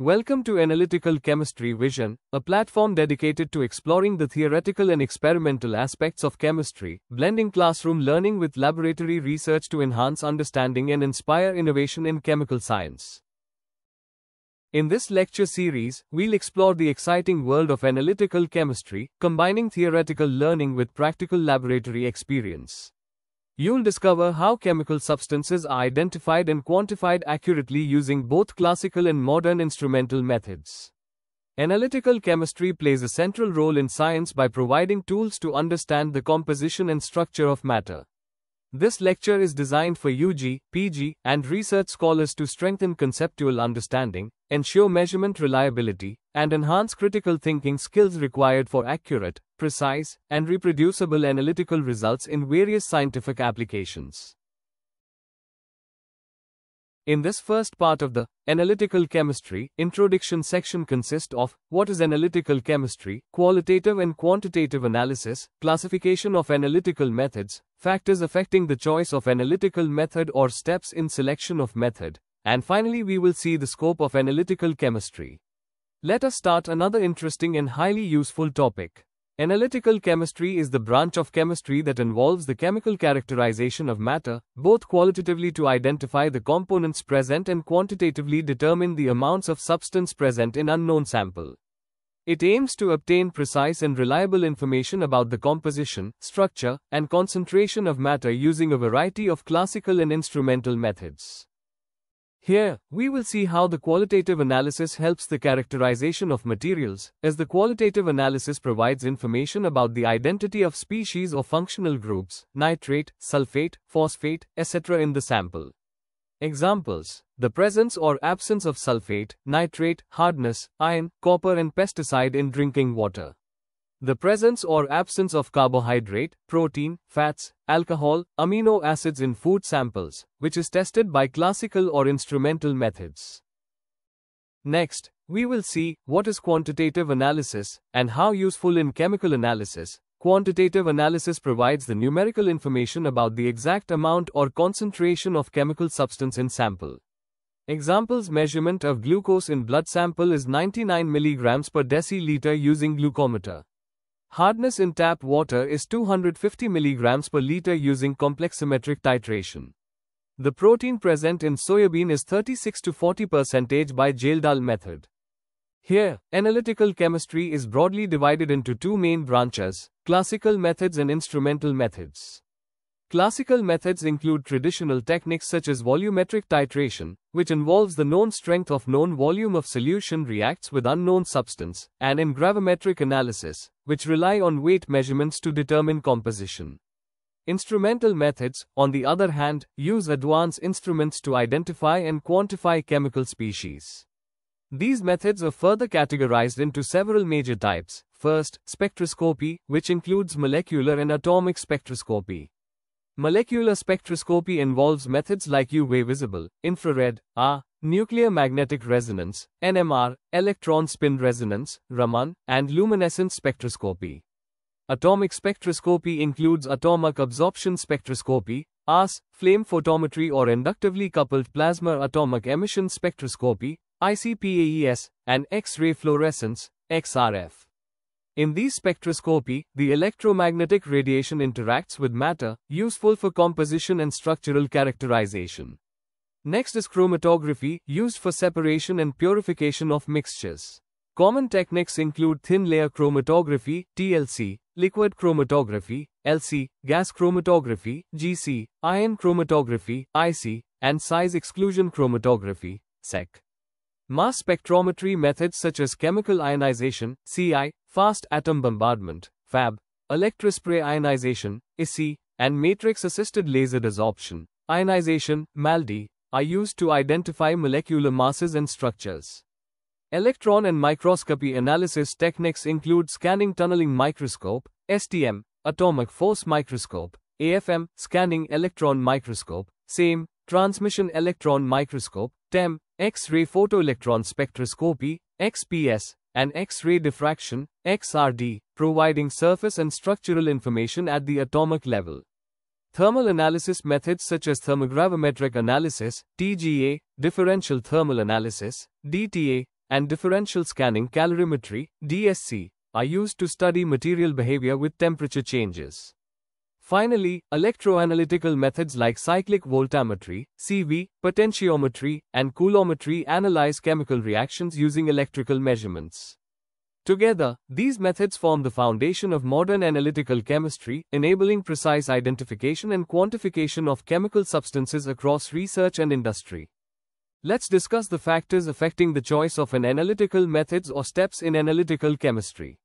Welcome to Analytical Chemistry Vision, a platform dedicated to exploring the theoretical and experimental aspects of chemistry, blending classroom learning with laboratory research to enhance understanding and inspire innovation in chemical science. In this lecture series, we'll explore the exciting world of analytical chemistry, combining theoretical learning with practical laboratory experience. You'll discover how chemical substances are identified and quantified accurately using both classical and modern instrumental methods. Analytical chemistry plays a central role in science by providing tools to understand the composition and structure of matter. This lecture is designed for UG, PG, and research scholars to strengthen conceptual understanding, ensure measurement reliability, and enhance critical thinking skills required for accurate, precise, and reproducible analytical results in various scientific applications. In this first part of the Analytical Chemistry introduction section consists of what is analytical chemistry, qualitative and quantitative analysis, classification of analytical methods, factors affecting the choice of analytical method or steps in selection of method, and finally we will see the scope of analytical chemistry. Let us start another interesting and highly useful topic. Analytical chemistry is the branch of chemistry that involves the chemical characterization of matter, both qualitatively to identify the components present and quantitatively determine the amounts of substance present in unknown sample. It aims to obtain precise and reliable information about the composition, structure, and concentration of matter using a variety of classical and instrumental methods. Here, we will see how the qualitative analysis helps the characterization of materials, as the qualitative analysis provides information about the identity of species or functional groups, nitrate, sulfate, phosphate, etc. in the sample. Examples The presence or absence of sulfate, nitrate, hardness, iron, copper, and pesticide in drinking water. The presence or absence of carbohydrate, protein, fats, alcohol, amino acids in food samples, which is tested by classical or instrumental methods. Next, we will see what is quantitative analysis and how useful in chemical analysis. Quantitative analysis provides the numerical information about the exact amount or concentration of chemical substance in sample. Examples measurement of glucose in blood sample is 99 mg per deciliter using glucometer. Hardness in tap water is 250 mg per liter using complexometric titration. The protein present in soybean is 36 to 40 percentage by Kjeldahl method. Here, analytical chemistry is broadly divided into two main branches, classical methods and instrumental methods. Classical methods include traditional techniques such as volumetric titration, which involves the known strength of known volume of solution reacts with unknown substance, and in gravimetric analysis, which rely on weight measurements to determine composition. Instrumental methods, on the other hand, use advanced instruments to identify and quantify chemical species. These methods are further categorized into several major types. First, spectroscopy, which includes molecular and atomic spectroscopy. Molecular spectroscopy involves methods like UV visible, infrared, R, nuclear magnetic resonance, NMR, electron spin resonance, Raman, and luminescence spectroscopy. Atomic spectroscopy includes atomic absorption spectroscopy, AAS, flame photometry or inductively coupled plasma atomic emission spectroscopy, ICP-AES, and X-ray fluorescence, XRF. In these spectroscopy, the electromagnetic radiation interacts with matter, useful for composition and structural characterization. Next is chromatography, used for separation and purification of mixtures. Common techniques include thin layer chromatography, TLC, liquid chromatography, LC, gas chromatography, GC, ion chromatography, IC, and size exclusion chromatography, SEC. Mass spectrometry methods such as chemical ionization, CI, fast atom bombardment, FAB, electrospray ionization, ESI, and matrix-assisted laser desorption, ionization, MALDI, are used to identify molecular masses and structures. Electron and microscopy analysis techniques include scanning tunneling microscope, STM, atomic force microscope, AFM, scanning electron microscope, SEM, transmission electron microscope, TEM, X-ray photoelectron spectroscopy, XPS, and X-ray diffraction, XRD, providing surface and structural information at the atomic level. Thermal analysis methods such as thermogravimetric analysis, TGA, differential thermal analysis, DTA, and differential scanning calorimetry, DSC, are used to study material behavior with temperature changes. Finally, electroanalytical methods like cyclic voltammetry, CV, potentiometry, and coulometry analyze chemical reactions using electrical measurements. Together, these methods form the foundation of modern analytical chemistry, enabling precise identification and quantification of chemical substances across research and industry. Let's discuss the factors affecting the choice of an analytical methods or steps in analytical chemistry.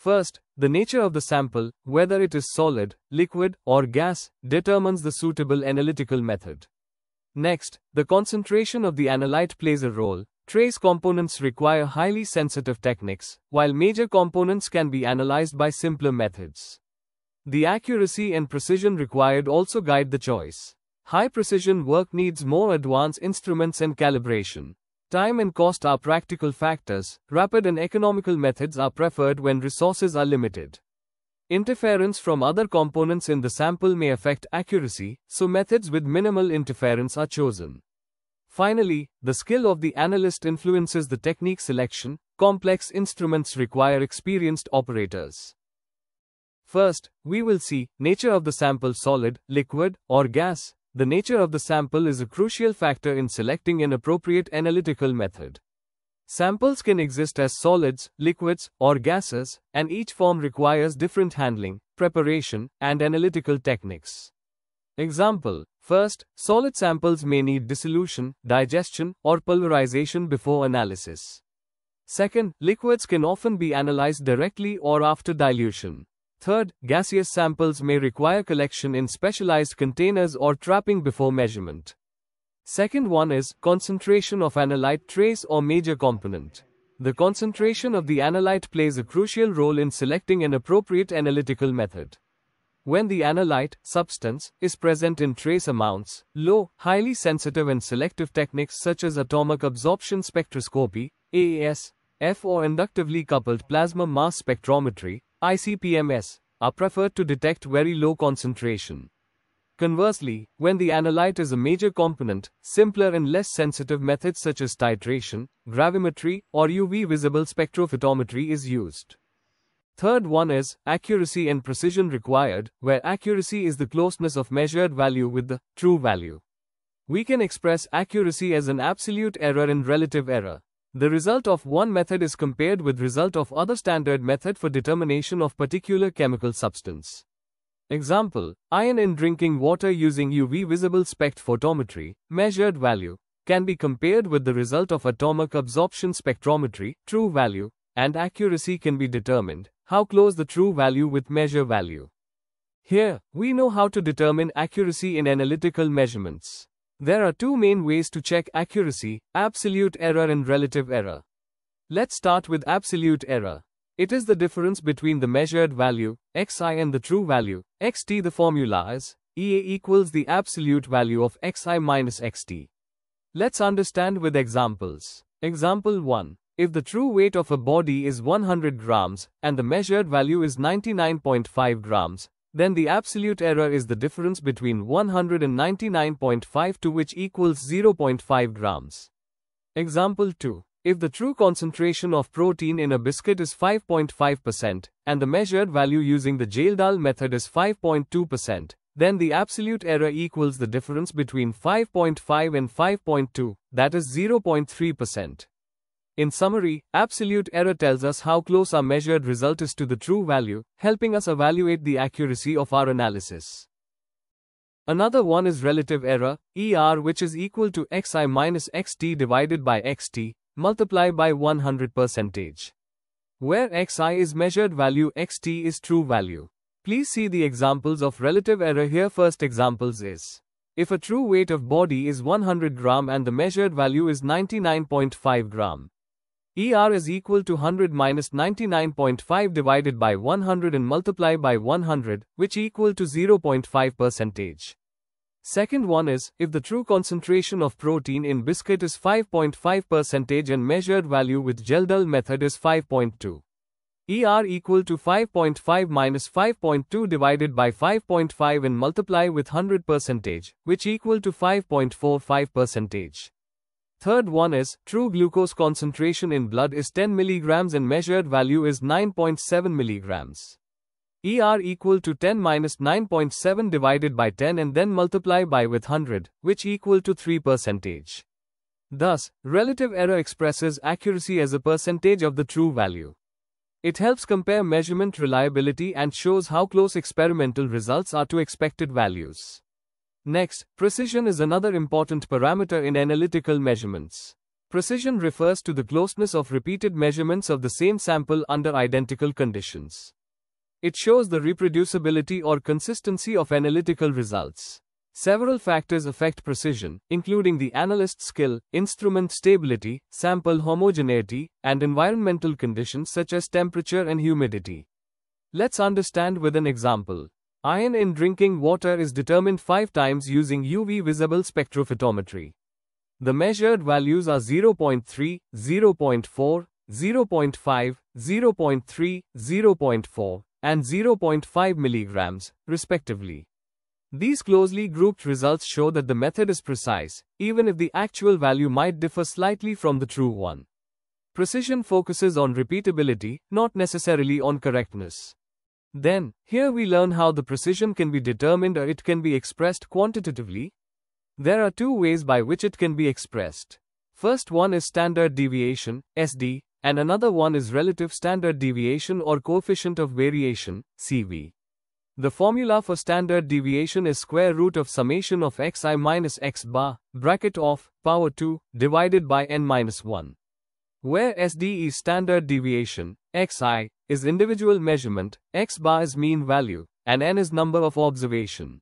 First, the nature of the sample, whether it is solid, liquid, or gas, determines the suitable analytical method. Next, the concentration of the analyte plays a role, Trace components require highly sensitive techniques, while major components can be analyzed by simpler methods. The accuracy and precision required also guide the choice. High precision work needs more advanced instruments and calibration. Time and cost are practical factors, rapid and economical methods are preferred when resources are limited. Interference from other components in the sample may affect accuracy, so methods with minimal interference are chosen. Finally, the skill of the analyst influences the technique selection. Complex instruments require experienced operators. First, we will see nature of the sample solid, liquid, or gas. The nature of the sample is a crucial factor in selecting an appropriate analytical method. Samples can exist as solids, liquids, or gases, and each form requires different handling, preparation, and analytical techniques. Example First, solid samples may need dissolution, digestion, or pulverization before analysis. Second, liquids can often be analyzed directly or after dilution. Third, gaseous samples may require collection in specialized containers or trapping before measurement. Second one is concentration of analyte trace or major component. The concentration of the analyte plays a crucial role in selecting an appropriate analytical method. When the analyte, substance, is present in trace amounts, low, highly sensitive and selective techniques such as atomic absorption spectroscopy, AAS, F or inductively coupled plasma mass spectrometry, ICP-MS, are preferred to detect very low concentration. Conversely, when the analyte is a major component, simpler and less sensitive methods such as titration, gravimetry, or UV visible spectrophotometry is used. Third one is accuracy and precision required, where accuracy is the closeness of measured value with the true value. We can express accuracy as an absolute error and relative error. The result of one method is compared with result of other standard method for determination of particular chemical substance. Example, iron in drinking water using UV visible spectrophotometry, measured value, can be compared with the result of atomic absorption spectrometry, true value, and accuracy can be determined, how close the true value with measure value. Here, we know how to determine accuracy in analytical measurements. There are two main ways to check accuracy, absolute error and relative error. Let's start with absolute error. It is the difference between the measured value, xi and the true value, xt. The formula is EA equals the absolute value of xi minus xt. Let's understand with examples. Example 1. If the true weight of a body is 100 grams and the measured value is 99.5 grams, then the absolute error is the difference between 199.5 to which equals 0.5 grams. Example 2. If the true concentration of protein in a biscuit is 5.5% and the measured value using the Kjeldahl method is 5.2%, then the absolute error equals the difference between 5.5 and 5.2, that is 0.3%. In summary, absolute error tells us how close our measured result is to the true value, helping us evaluate the accuracy of our analysis. Another one is relative error, ER, which is equal to xi minus xt divided by xt, multiplied by 100 percentage. Where xi is measured value, xt is true value. Please see the examples of relative error here. First examples is if a true weight of body is 100 gram and the measured value is 99.5 gram. ER is equal to 100 minus 99.5 divided by 100 and multiply by 100, which equal to 0.5 percentage. Second one is, if the true concentration of protein in biscuit is 5.5 percentage and measured value with Kjeldahl method is 5.2. ER equal to 5.5 minus 5.2 divided by 5.5 and multiply with 100 percentage, which equal to 5.45 percentage. Third one is true glucose concentration in blood is 10 milligrams and measured value is 9.7 milligrams. ER equal to 10 minus 9.7 divided by 10 and then multiply by with 100, which equal to 3 percentage. Thus, relative error expresses accuracy as a percentage of the true value. It helps compare measurement reliability and shows how close experimental results are to expected values. Next, precision is another important parameter in analytical measurements. Precision refers to the closeness of repeated measurements of the same sample under identical conditions. It shows the reproducibility or consistency of analytical results. Several factors affect precision, including the analyst's skill, instrument stability, sample homogeneity, and environmental conditions such as temperature and humidity. Let's understand with an example. Iron in drinking water is determined 5 times using UV visible spectrophotometry. The measured values are 0.3, 0.4, 0.5, 0.3, 0.4, and 0.5 milligrams, respectively. These closely grouped results show that the method is precise, even if the actual value might differ slightly from the true one. Precision focuses on repeatability, not necessarily on correctness. Then, here we learn how the precision can be determined or it can be expressed quantitatively. There are two ways by which it can be expressed. First one is standard deviation, SD, and another one is relative standard deviation or coefficient of variation, CV. The formula for standard deviation is square root of summation of xi minus x bar, bracket of, power 2, divided by n minus 1. Where SD is standard deviation, xi is individual measurement, x bar is mean value, and n is number of observation.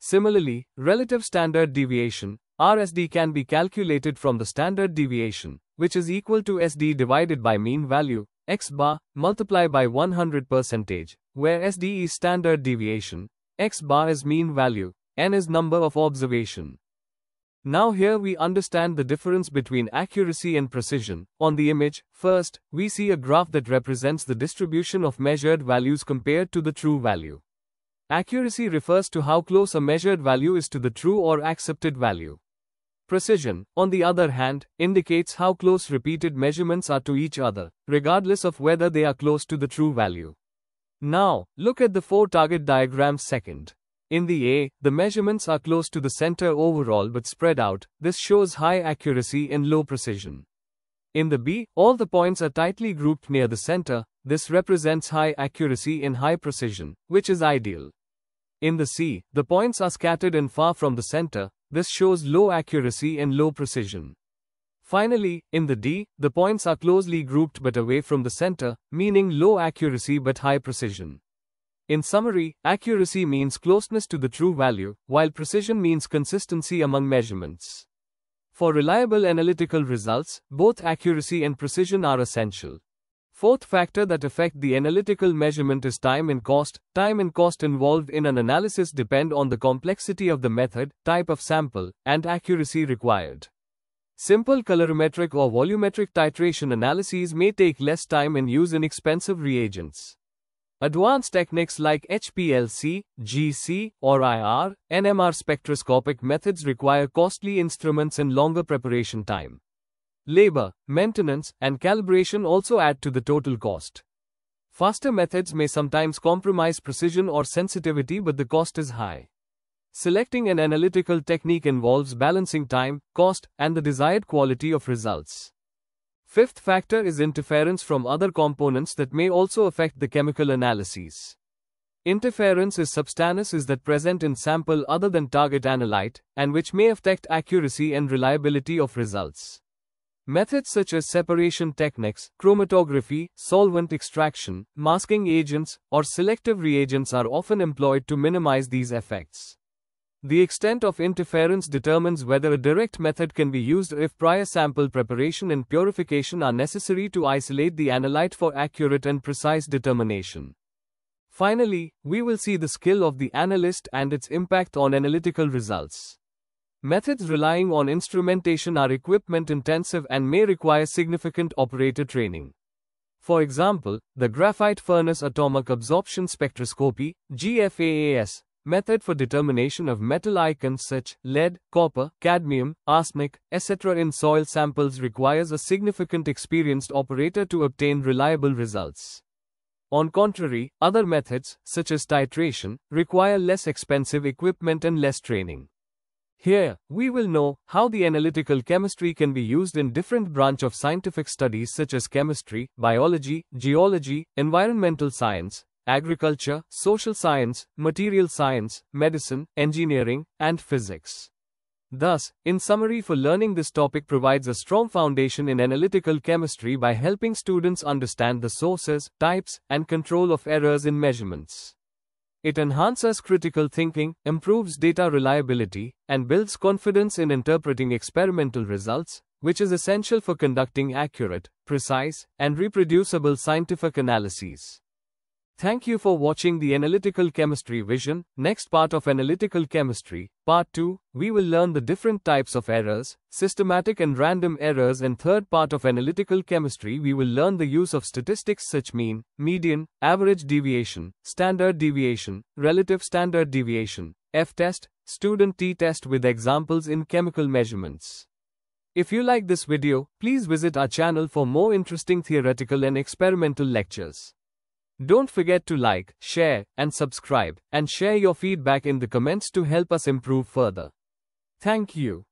Similarly, relative standard deviation, RSD can be calculated from the standard deviation, which is equal to SD divided by mean value, x bar, multiply by 100 percentage, where SD is standard deviation, x bar is mean value, n is number of observation. Now here we understand the difference between accuracy and precision. On the image, first, we see a graph that represents the distribution of measured values compared to the true value. Accuracy refers to how close a measured value is to the true or accepted value. Precision, on the other hand, indicates how close repeated measurements are to each other, regardless of whether they are close to the true value. Now, look at the four target diagrams second. In the A, the measurements are close to the center overall but spread out, this shows high accuracy and low precision. In the B, all the points are tightly grouped near the center, this represents high accuracy and high precision, which is ideal. In the C, the points are scattered and far from the center, this shows low accuracy and low precision. Finally, in the D, the points are closely grouped but away from the center, meaning low accuracy but high precision. In summary, accuracy means closeness to the true value, while precision means consistency among measurements. For reliable analytical results, both accuracy and precision are essential. Fourth factor that affect the analytical measurement is time and cost. Time and cost involved in an analysis depend on the complexity of the method, type of sample, and accuracy required. Simple colorimetric or volumetric titration analyses may take less time and use inexpensive reagents. Advanced techniques like HPLC, GC, or IR, NMR spectroscopic methods require costly instruments and longer preparation time. Labor, maintenance, and calibration also add to the total cost. Faster methods may sometimes compromise precision or sensitivity, but the cost is high. Selecting an analytical technique involves balancing time, cost, and the desired quality of results. Fifth factor is interference from other components that may also affect the chemical analyses. Interference is substances that present in sample other than target analyte, and which may affect accuracy and reliability of results. Methods such as separation techniques, chromatography, solvent extraction, masking agents, or selective reagents are often employed to minimize these effects. The extent of interference determines whether a direct method can be used if prior sample preparation and purification are necessary to isolate the analyte for accurate and precise determination. Finally, we will see the skill of the analyst and its impact on analytical results. Methods relying on instrumentation are equipment intensive and may require significant operator training. For example, the graphite furnace atomic absorption spectroscopy, GFAAS, method for determination of metal ions such lead, copper, cadmium, arsenic, etc. in soil samples requires a significant experienced operator to obtain reliable results. On contrary, other methods, such as titration, require less expensive equipment and less training. Here, we will know how the analytical chemistry can be used in different branch of scientific studies such as chemistry, biology, geology, environmental science, agriculture, social science, material science, medicine, engineering, and physics. Thus, in summary for learning this topic provides a strong foundation in analytical chemistry by helping students understand the sources, types, and control of errors in measurements. It enhances critical thinking, improves data reliability, and builds confidence in interpreting experimental results, which is essential for conducting accurate, precise, and reproducible scientific analyses. Thank you for watching the Analytical Chemistry Vision. Next part of Analytical Chemistry, Part 2, we will learn the different types of errors, systematic and random errors and third part of Analytical Chemistry we will learn the use of statistics such mean, median, average deviation, standard deviation, relative standard deviation, F-test, student t-test with examples in chemical measurements. If you like this video, please visit our channel for more interesting theoretical and experimental lectures. Don't forget to like, share, and subscribe, and share your feedback in the comments to help us improve further. Thank you.